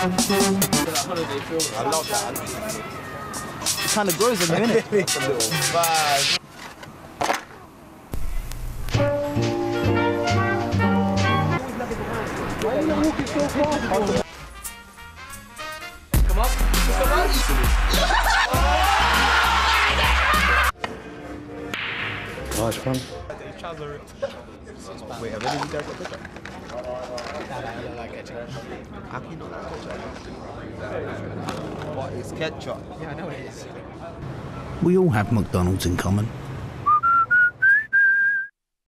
I love that. It kind of grows on you, innit? It's a little vibe. Nice fun. Wait, have any of you guys got ketchup? How can you not like ketchup? What is ketchup? We all have McDonald's in common.